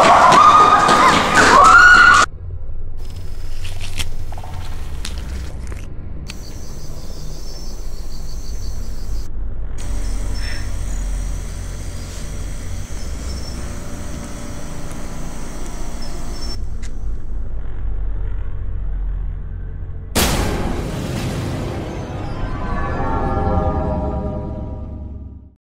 Oh!